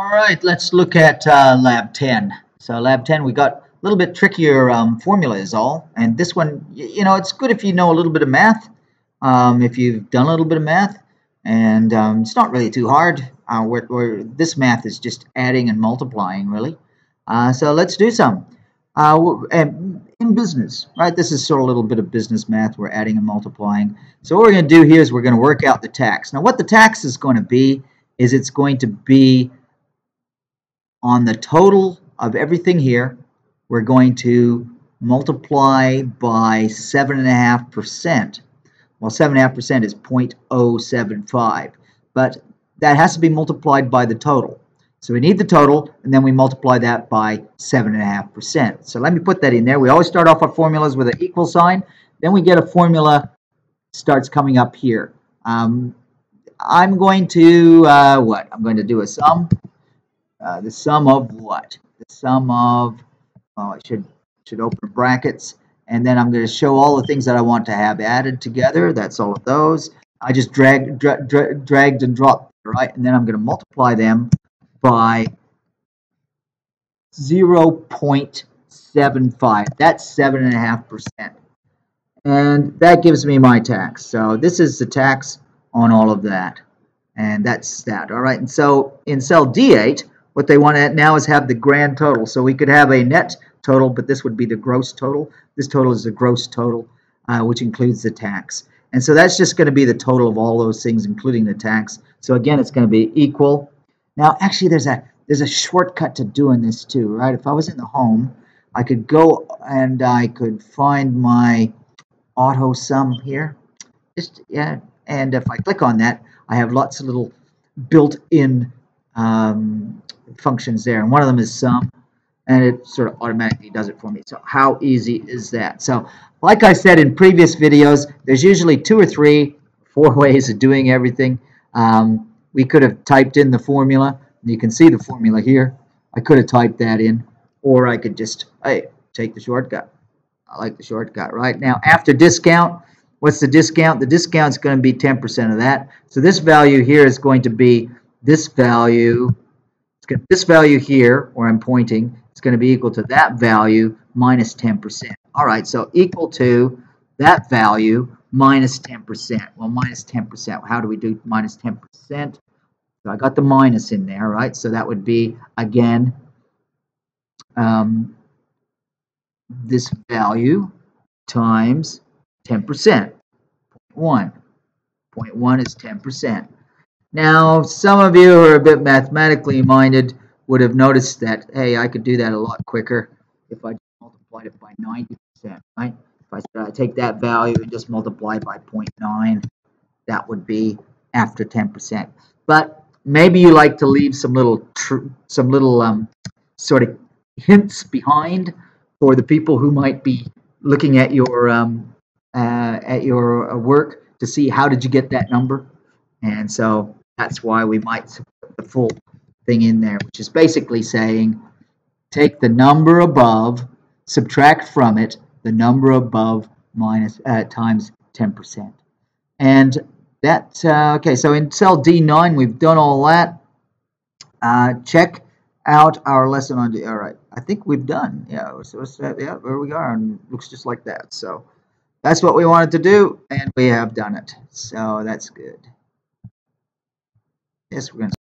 All right, let's look at uh, Lab 10. So Lab 10, we got a little bit trickier um, formula is all. And this one, you know, it's good if you know a little bit of math, um, if you've done a little bit of math. And um, it's not really too hard. Uh, where, where this math is just adding and multiplying, really. Uh, so let's do some. Uh, in business, right? This is sort of a little bit of business math. We're adding and multiplying. So what we're going to do here is we're going to work out the tax. Now what the tax is going to be is it's going to be on the total of everything here, we're going to multiply by 7.5%. Well, 7.5% is 0.075, but that has to be multiplied by the total. So we need the total, and then we multiply that by 7.5%. So let me put that in there. We always start off our formulas with an equal sign. Then we get a formula starts coming up here. Um, I'm going to, uh, what? I'm going to do a sum. Uh, the sum of what? The sum of, oh, I should, should open brackets. And then I'm going to show all the things that I want to have added together. That's all of those. I just drag, dra dra dragged and dropped, right? And then I'm going to multiply them by 0.75. That's 7.5%. And that gives me my tax. So this is the tax on all of that. And that's that. All right. And so in cell D8, what they want to now is have the grand total. So we could have a net total, but this would be the gross total. This total is the gross total, uh, which includes the tax. And so that's just going to be the total of all those things, including the tax. So again, it's going to be equal. Now, actually, there's a there's a shortcut to doing this too, right? If I was in the home, I could go and I could find my auto sum here. Just yeah, and if I click on that, I have lots of little built-in um, functions there, and one of them is sum, and it sort of automatically does it for me. So how easy is that? So like I said in previous videos, there's usually two or three, four ways of doing everything. Um, we could have typed in the formula. You can see the formula here. I could have typed that in, or I could just, hey, take the shortcut. I like the shortcut, right? Now, after discount, what's the discount? The discount is going to be 10% of that. So this value here is going to be this value, this value here, where I'm pointing, is going to be equal to that value minus 10%. All right, so equal to that value minus 10%. Well, minus 10%. How do we do minus 10%? So I got the minus in there, right? So that would be, again, um, this value times 10%. 0.1. 0.1 is 10%. Now, some of you who are a bit mathematically minded would have noticed that, hey, I could do that a lot quicker if I multiplied it by 90%, right? If I said I take that value and just multiply by 0.9, that would be after 10%. But maybe you like to leave some little some little um, sort of hints behind for the people who might be looking at your um, uh, at your uh, work to see how did you get that number, and so that's why we might put the full thing in there, which is basically saying take the number above, subtract from it the number above minus uh, times 10%. And that, uh, okay, so in cell D9, we've done all that. Uh, check out our lesson on D. All right, I think we've done. Yeah, so uh, yeah, there we are, and looks just like that. So that's what we wanted to do, and we have done it. So that's good. Yes, going to